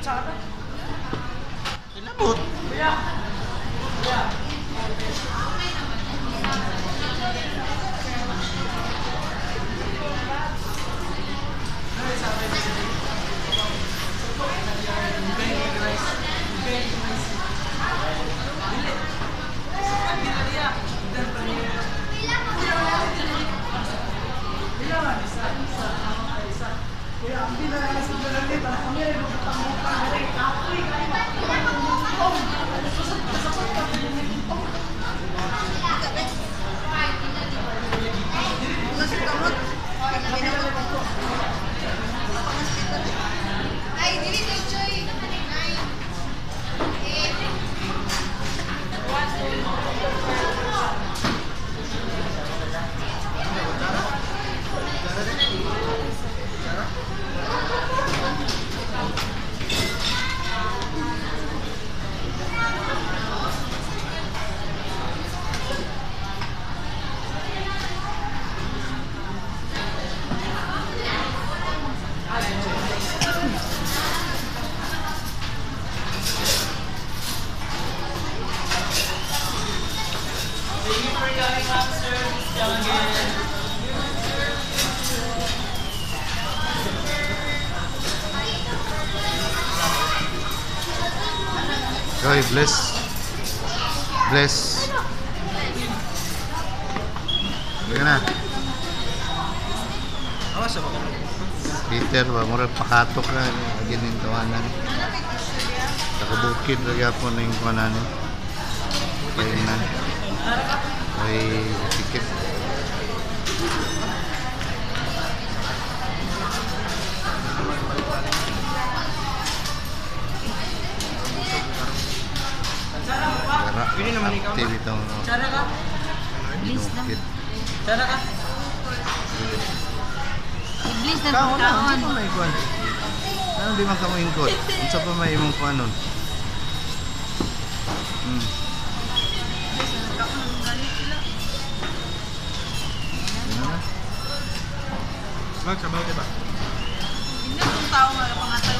kutsara. Kinabot. Kuya. Kuya, Joy, bless. Bless. Sige na. Peter, ba mo rin pakatok na ginintawanan. Nakabukid lagi ako na yung kanan. Kaya na. Ay, tiket. Ikaw, active itong Tsara ka? binukid. Tsara ka? Iblis na Kaon na, kaon. ano pa may kuwan? Ano di man ka mo ingkot? Unsa pa may imong kuwan nun? Hmm. Ano na? Mag, sabaw diba? Hindi kung tao nga pangatalo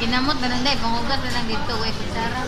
Kinamot na lang dahil, pangugat na lang dito, eh, kay kutsara.